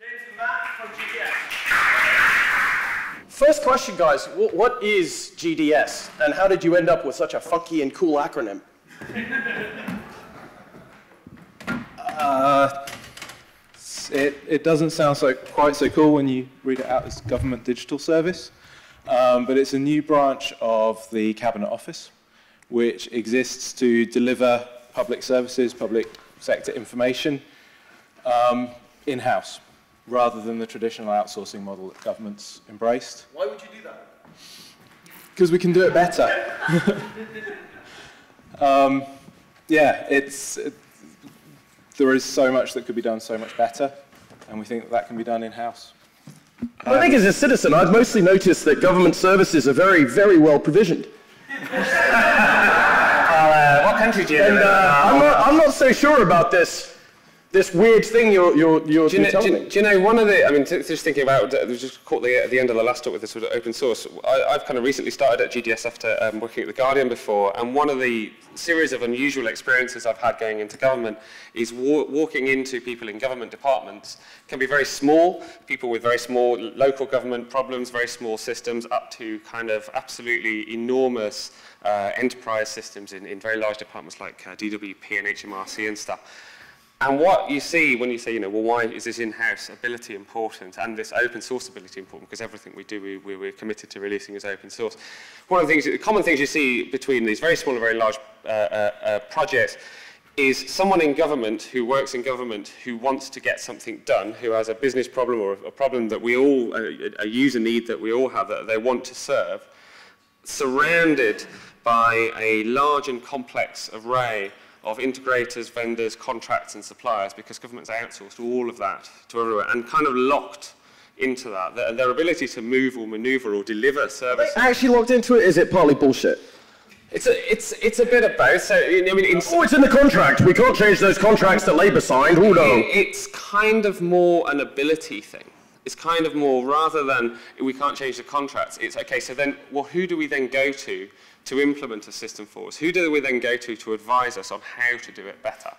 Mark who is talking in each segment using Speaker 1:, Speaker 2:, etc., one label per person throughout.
Speaker 1: James and Matt from GDS. First question, guys. What is GDS, and how did you end up with such a funky and cool acronym?
Speaker 2: Uh, it, it doesn't sound so, quite so cool when you read it out as Government Digital Service, um, but it's a new branch of the Cabinet Office, which exists to deliver public services, public sector information um, in-house, rather than the traditional outsourcing model that governments embraced.
Speaker 1: Why would you do that?
Speaker 2: Because we can do it better. um, yeah, it's, it, there is so much that could be done so much better, and we think that, that can be done in-house.
Speaker 1: I think as a citizen, I've mostly noticed that government services are very, very well provisioned.
Speaker 3: well, uh, what country do you live
Speaker 1: in? Uh, I'm, not, I'm not so sure about this this weird thing you're, you're, you're
Speaker 4: do you, know, do, do you know, one of the, I mean, just thinking about, uh, just caught the, at the end of the last talk with this sort of open source, I, have kind of recently started at GDS after um, working at The Guardian before, and one of the series of unusual experiences I've had going into government is wa walking into people in government departments can be very small, people with very small local government problems, very small systems, up to kind of absolutely enormous uh, enterprise systems in, in very large departments like uh, DWP and HMRC and stuff. And what you see when you say, you know, well, why is this in-house ability important and this open source ability important? Because everything we do, we, we, are committed to releasing as open source. One of the things, the common things you see between these very small and very large uh, uh, uh, projects is someone in government who works in government who wants to get something done, who has a business problem or a problem that we all, a, a user need that we all have that they want to serve, surrounded by a large and complex array of integrators, vendors, contracts, and suppliers because governments outsourced all of that to everywhere and kind of locked into that. Their, their ability to move or maneuver or deliver services.
Speaker 1: actually locked into it? Is it partly bullshit?
Speaker 4: It's a, it's, it's a bit of both. So, I mean, in,
Speaker 1: oh, it's in the contract. We can't change those contracts that Labour signed. Oh, no.
Speaker 4: It's kind of more an ability thing. It's kind of more, rather than we can't change the contracts, it's okay, so then, well, who do we then go to to implement a system for us? Who do we then go to to advise us on how to do it better?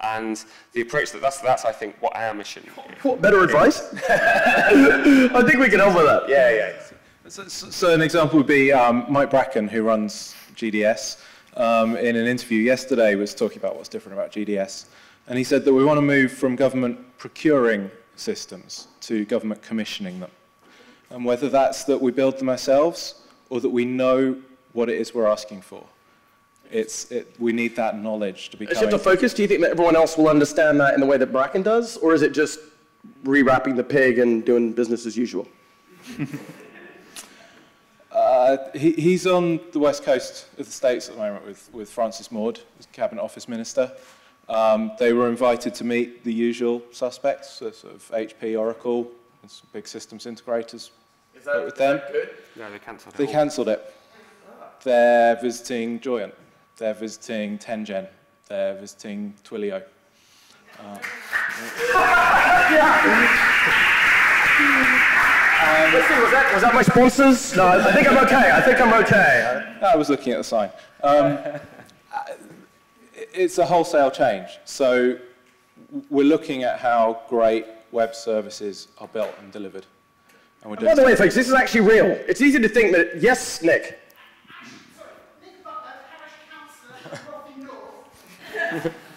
Speaker 4: And the approach that that's, that's I think, what our mission
Speaker 1: is. What, better advice? I think we can help with that.
Speaker 4: Yeah, yeah.
Speaker 2: So, so an example would be um, Mike Bracken, who runs GDS, um, in an interview yesterday was talking about what's different about GDS. And he said that we want to move from government procuring systems to government commissioning them. And whether that's that we build them ourselves or that we know what it is we're asking for. It's, it, we need that knowledge to be.
Speaker 1: Shift of focus. Do you think that everyone else will understand that in the way that Bracken does, or is it just rewrapping the pig and doing business as usual?
Speaker 2: uh, he, he's on the west coast of the states at the moment with, with Francis Maude, as cabinet office minister. Um, they were invited to meet the usual suspects, so sort of HP, Oracle, and some big systems integrators.
Speaker 1: Is that, with them. That good?
Speaker 4: No, they cancelled it.
Speaker 2: They cancelled it. They're visiting Joyent. They're visiting Tengen. They're visiting Twilio. Uh,
Speaker 1: um, Let's was that, was that my sponsors? No, I think I'm okay. I think I'm okay.
Speaker 2: I was looking at the sign. Um, it's a wholesale change. So we're looking at how great web services are built and delivered.
Speaker 1: And we're doing by the way, folks, this is actually real. It's easy to think that, yes, Nick,
Speaker 4: I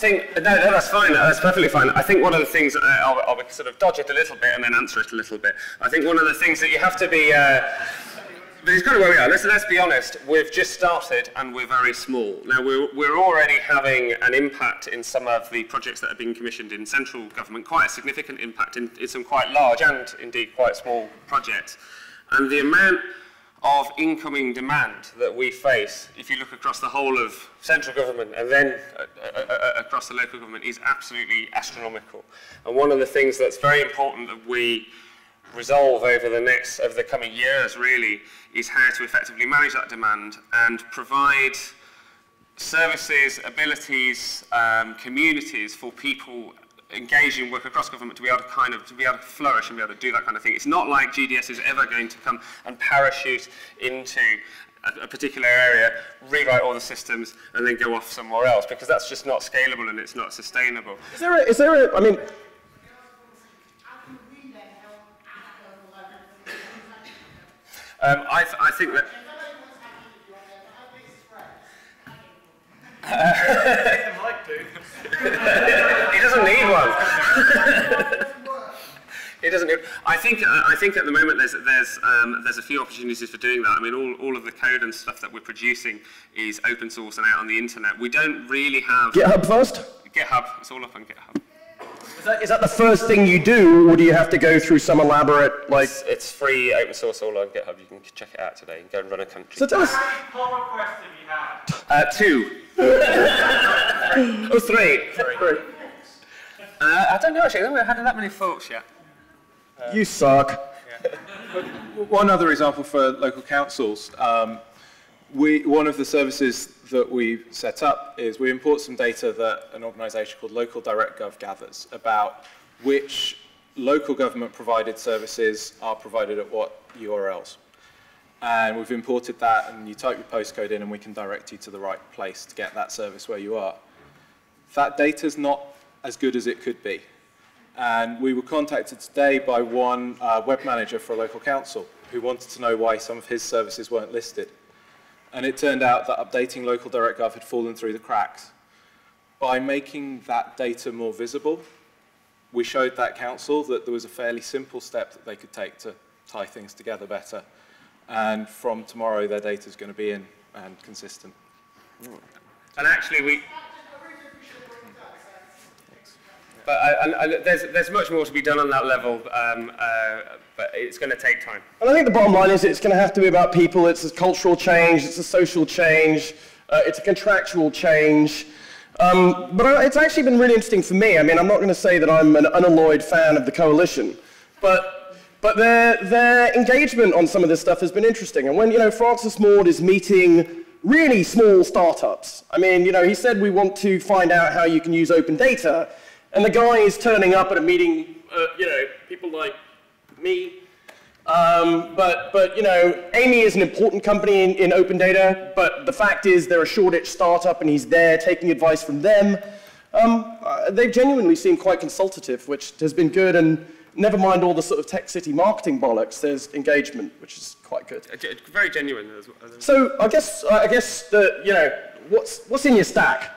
Speaker 4: think, no, no, that's fine, that's perfectly fine. I think one of the things, uh, I'll, I'll, sort of dodge it a little bit and then answer it a little bit. I think one of the things that you have to be, uh, but it's kind of where we are. Let's, let's be honest, we've just started and we're very small. Now, we're, we're already having an impact in some of the projects that are being commissioned in central government, quite a significant impact in, in some quite large and indeed quite small projects. And the amount of incoming demand that we face, if you look across the whole of central government and then uh, uh, uh, across the local government, is absolutely astronomical. And one of the things that's very important that we resolve over the next, over the coming years really, is how to effectively manage that demand and provide services, abilities, um, communities for people engaging in work across government to be able to kind of to be able to flourish and be able to do that kind of thing. It's not like GDS is ever going to come and parachute into a, a particular area, rewrite all the systems, and then go off somewhere else because that's just not scalable and it's not sustainable.
Speaker 1: Is there a, is there a, I mean,
Speaker 4: Um, I, th- I think that. He doesn't need one. he doesn't need. I think. Uh, I think at the moment there's there's um, there's a few opportunities for doing that. I mean, all, all of the code and stuff that we're producing is open source and out on the internet. We don't really have
Speaker 1: GitHub first?
Speaker 4: GitHub. It's all up on GitHub.
Speaker 1: Is that, is that the first thing you do, or do you have to go through some elaborate, like,
Speaker 4: It's, it's free, open source, all on GitHub. You can check it out today. and Go and run a country.
Speaker 1: so tell us,
Speaker 3: Pull request have you had?
Speaker 4: Uh, two. oh, three. Uh, I don't know actually. I haven't had that many thoughts yet.
Speaker 1: you suck.
Speaker 2: One other example for local councils, um, we, one of the services that we set up is we import some data that an organisation called Local Direct Gov gathers about which local government provided services are provided at what URLs. And we've imported that and you type your postcode in and we can direct you to the right place to get that service where you are. That data is not as good as it could be. And we were contacted today by one uh, web manager for a local council who wanted to know why some of his services weren't listed. And it turned out that updating local direct gov had fallen through the cracks. By making that data more visible, we showed that council that there was a fairly simple step that they could take to tie things together better. And from tomorrow, their data is going to be in and consistent.
Speaker 4: And actually, we. But I, there's there's much more to be done on that level. Um, uh, but it's going to take time.
Speaker 1: And I think the bottom line is it's going to have to be about people. It's a cultural change, it's a social change, uh, it's a contractual change. Um, but it's actually been really interesting for me. I mean, I'm not going to say that I'm an unalloyed fan of the coalition, but, but their, their engagement on some of this stuff has been interesting. And when, you know, Francis Maude is meeting really small startups, I mean, you know, he said we want to find out how you can use open data, and the guy is turning up at a meeting, uh, you know, people like me, um, but, but, you know, AMEE is an important company in, in open data, but the fact is they're a Shoreditch startup and he's there taking advice from them. Um, uh, they genuinely seem quite consultative, which has been good, and never mind all the sort of tech city marketing bollocks, there's engagement, which is quite good.
Speaker 4: Very genuine as well.
Speaker 1: So I guess, uh, I guess the, you know, what's, what's in your stack?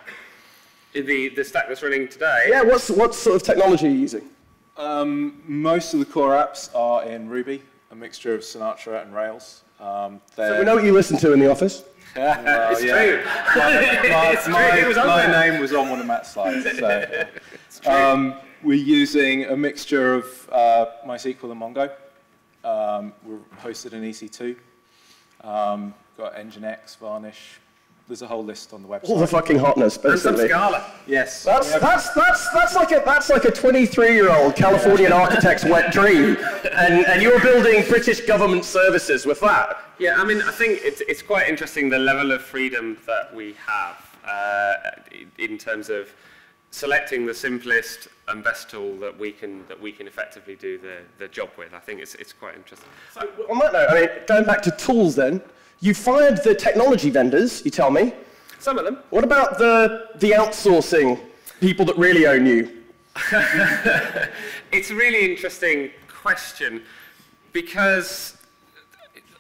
Speaker 4: The, the stack that's running today.
Speaker 1: Yeah, what's, what sort of technology are you using?
Speaker 2: Um, most of the core apps are in Ruby, a mixture of Sinatra and Rails. Um,
Speaker 1: So we know what you listen to in the office.
Speaker 2: well,
Speaker 4: It's
Speaker 2: yeah.
Speaker 4: true.
Speaker 2: My,
Speaker 4: It's true, it was on
Speaker 2: my
Speaker 4: there.
Speaker 2: name was on one of Matt's slides. So, um, we're using a mixture of uh, MySQL and Mongo. Um, we're hosted in EC2. Um, got Nginx, Varnish. There's a whole list on the website.
Speaker 1: All the fucking hotness,
Speaker 4: And some
Speaker 1: basically.
Speaker 4: Scala.
Speaker 2: yes.
Speaker 1: That's, that's, that's, that's like a, that's like a 23-year-old Californian architect's wet dream. And, and you're building British government services with that.
Speaker 4: Yeah, I mean, I think it's, it's quite interesting the level of freedom that we have uh, in terms of selecting the simplest and best tool that we can that we can effectively do the, the job with. I think it's, it's quite interesting.
Speaker 1: So on that note, I mean, going back to tools then, you fired the technology vendors, you tell me.
Speaker 4: Some of them.
Speaker 1: What about the, the outsourcing people that really own you?
Speaker 4: It's a really interesting question because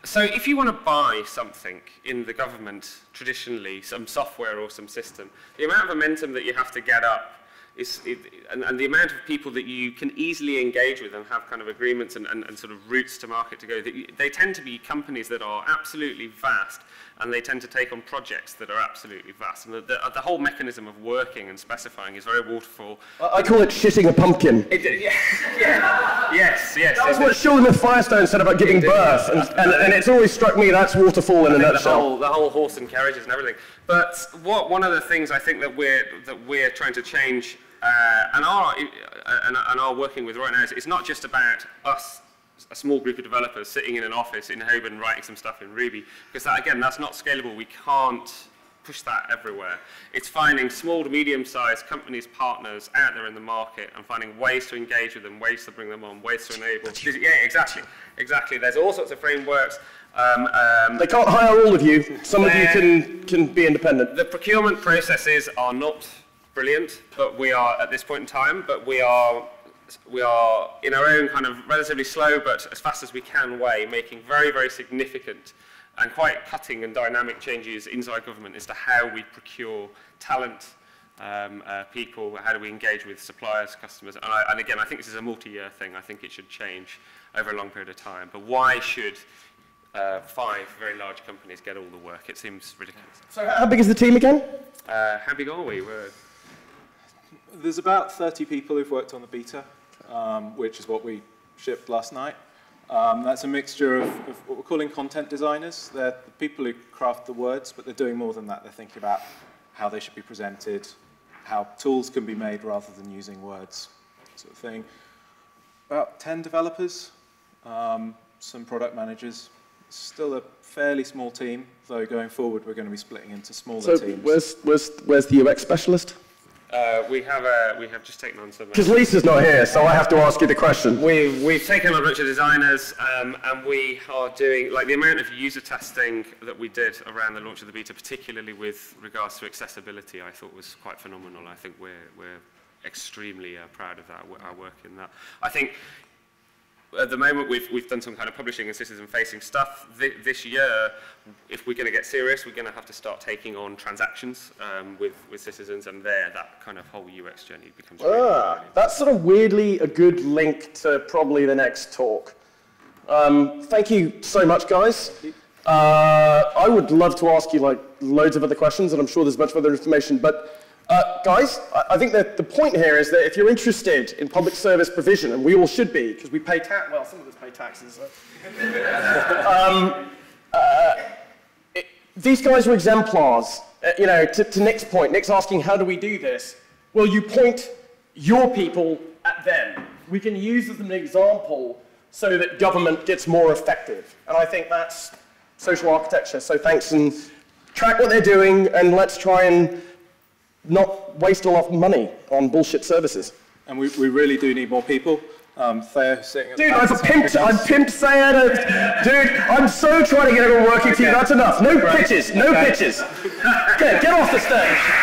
Speaker 4: so if you want to buy something in the government traditionally, some software or some system, the amount of momentum that you have to get up is, it, and, and the amount of people that you can easily engage with and have kind of agreements and, and, and sort of routes to market to go, you- they tend to be companies that are absolutely vast and they tend to take on projects that are absolutely vast. And the, the, the whole mechanism of working and specifying is very waterfall.
Speaker 1: I, I call it shitting a pumpkin.
Speaker 4: It, yeah, yeah, yes, yes.
Speaker 1: That's
Speaker 4: what
Speaker 1: what Shulamith Firestone said about giving birth, and, and, and it's always struck me that's waterfall in a
Speaker 4: the whole, the whole horse and carriages and everything. But what one of the things I think that we're that we're trying to change uh, and are and, and are working with right now is it's not just about us. A small group of developers sitting in an office in Holborn writing some stuff in Ruby, because that, again, that's not scalable. We can't push that everywhere. It's finding small to medium-sized companies, partners out there in the market and finding ways to engage with them, ways to bring them on, ways to enable. Yeah, exactly, exactly. There's all sorts of frameworks. Um, um,
Speaker 1: They can't hire all of you. Some of you can, can be independent.
Speaker 4: the procurement processes are not brilliant, but we are at this point in time, but we are we are in our own kind of relatively slow but as fast as we can way making very very significant and quite cutting and dynamic changes inside government as to how we procure talent um, uh, people, how do we engage with suppliers, customers, and, I, and again, I think this is a multi-year thing. I think it should change over a long period of time. But why should uh, five very large companies get all the work? It seems ridiculous.
Speaker 1: So how big is the team again?
Speaker 4: Uh, how big are we? We're
Speaker 2: There's about 30 people who've worked on the beta, um, which is what we shipped last night. Um, that's a mixture of, of what we're calling content designers. They're the people who craft the words, but they're doing more than that. They're thinking about how they should be presented, how tools can be made rather than using words, sort of thing. About 10 developers, um, some product managers. Still a fairly small team, though going forward we're going to be splitting into smaller
Speaker 1: So
Speaker 2: teams.
Speaker 1: where's, where's, where's the UX specialist?
Speaker 4: Uh, we have a, we have just taken on some.
Speaker 1: Uh, Because Lisa's not here, so I have to ask you the question.
Speaker 4: We we've taken on a bunch of designers, um, and we are doing like the amount of user testing that we did around the launch of the beta, particularly with regards to accessibility. I thought was quite phenomenal. I think we're we're extremely uh, proud of that our work in that. I think at the moment we've, we've done some kind of publishing and citizen facing stuff. Th this year, if we're going to get serious, we're going to have to start taking on transactions um, with, with citizens and there that kind of whole UX journey becomes really,
Speaker 1: Ah,
Speaker 4: really
Speaker 1: that's sort of weirdly a good link to probably the next talk. Um, thank you so much, guys. Uh, I would love to ask you like loads of other questions, and I'm sure there's much other information. But uh, guys, I, think that the point here is that if you're interested in public service provision, and we all should be, because we pay tax. Well, some of us pay taxes. um, uh, it, these guys are exemplars. Uh, you know, to, to Nick's point, Nick's asking, how do we do this? Well, you point your people at them. We can use as an example so that government gets more effective. And I think that's social architecture. So thanks and track what they're doing and let's try and not waste a lot of money on bullshit services.
Speaker 2: And we, we really do need more people. Um, Theo sitting
Speaker 1: Dude, I've pimped, I've pimped Sayed. Dude, I'm so trying to get everyone working for you. That's enough. No pitches, no pitches. Okay, get off the stage.